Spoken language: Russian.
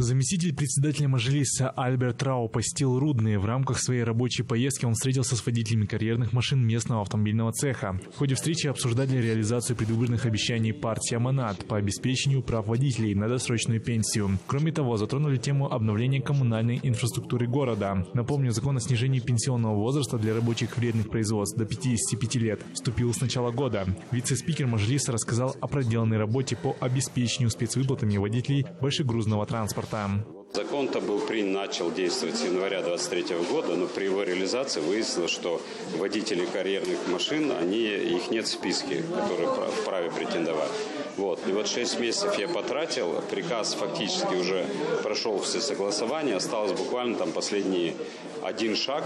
Заместитель председателя Мажилиса Альберт Рау посетил Рудные. В рамках своей рабочей поездки он встретился с водителями карьерных машин местного автомобильного цеха. В ходе встречи обсуждали реализацию предвыборных обещаний партии «Аманат» по обеспечению прав водителей на досрочную пенсию. Кроме того, затронули тему обновления коммунальной инфраструктуры города. Напомню, закон о снижении пенсионного возраста для рабочих вредных производств до 55 лет вступил с начала года. Вице-спикер Мажилиса рассказал о проделанной работе по обеспечению спецвыплатами водителей большегрузного транспорта там. Закон-то был принят, начал действовать с января 23 года, но при его реализации выяснилось, что водители карьерных машин, они, их нет в списке, которые вправе претендовать. Вот. И вот 6 месяцев я потратил, приказ фактически уже прошел все согласования, осталось буквально там последний один шаг.